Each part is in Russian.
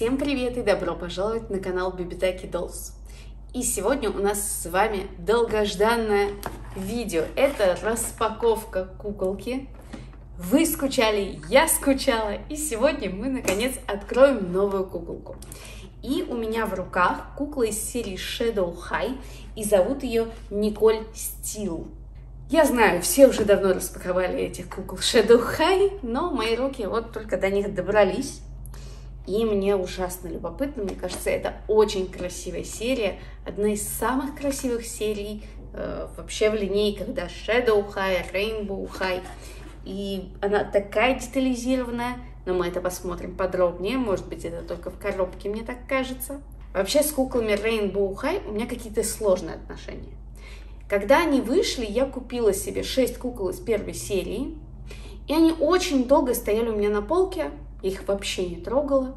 Всем привет и добро пожаловать на канал Бибитаки Dolls. И сегодня у нас с вами долгожданное видео. Это распаковка куколки. Вы скучали, я скучала, и сегодня мы наконец откроем новую куколку. И у меня в руках кукла из серии Shadow High, и зовут ее Николь Стил. Я знаю, все уже давно распаковали этих кукол Shadow High, но мои руки вот только до них добрались. И мне ужасно любопытно, мне кажется, это очень красивая серия, одна из самых красивых серий э, вообще в линейках, да, Shadow High, Rainbow High. И она такая детализированная, но мы это посмотрим подробнее, может быть, это только в коробке, мне так кажется. Вообще с куклами Rainbow High у меня какие-то сложные отношения. Когда они вышли, я купила себе 6 кукол из первой серии, и они очень долго стояли у меня на полке, я их вообще не трогала,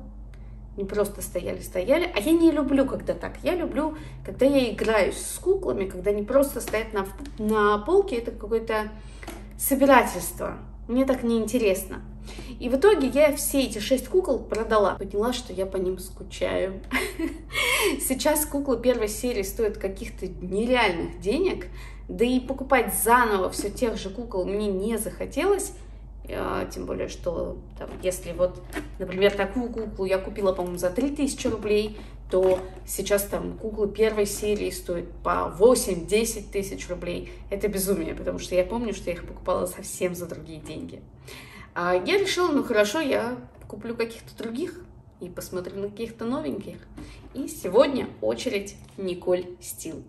не просто стояли-стояли. А я не люблю, когда так. Я люблю, когда я играюсь с куклами, когда они просто стоят на, на полке, это какое-то собирательство. Мне так неинтересно. И в итоге я все эти шесть кукол продала. Поняла, что я по ним скучаю. Сейчас куклы первой серии стоят каких-то нереальных денег. Да и покупать заново все тех же кукол мне не захотелось. А, тем более, что там, если вот, например, такую куклу я купила, по-моему, за 3000 рублей, то сейчас там куклы первой серии стоят по 8-10 тысяч рублей. Это безумие, потому что я помню, что я их покупала совсем за другие деньги. А я решила, ну хорошо, я куплю каких-то других и посмотрю на каких-то новеньких. И сегодня очередь Николь Стил.